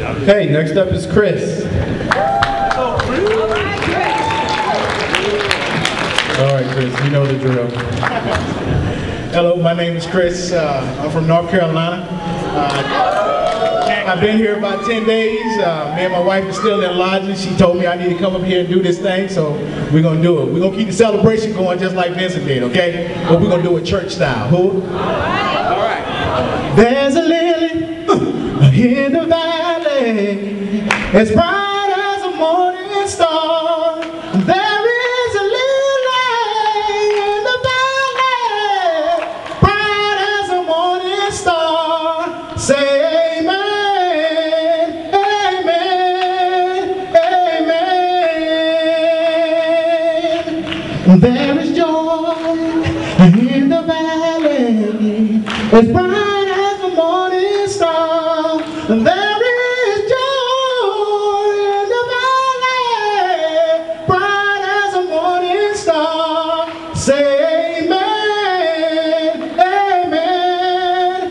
Okay, next up is Chris. All right, Chris, you know the drill. Hello, my name is Chris. Uh, I'm from North Carolina. Uh, I've been here about 10 days. Uh, me and my wife are still in lodging. She told me I need to come up here and do this thing, so we're going to do it. We're going to keep the celebration going just like Vincent did, okay? But we're going to do it church style. Who? All right. There's a lily in the valley. It's bright as a morning star. There is a lily in the valley, bright as a morning star. Say amen, amen, amen. There is joy in the valley, it's bright as a morning star. There Say amen, amen,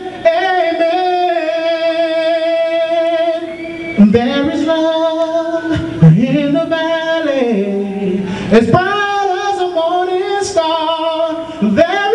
amen. There is love in the valley, as bright as a morning star. There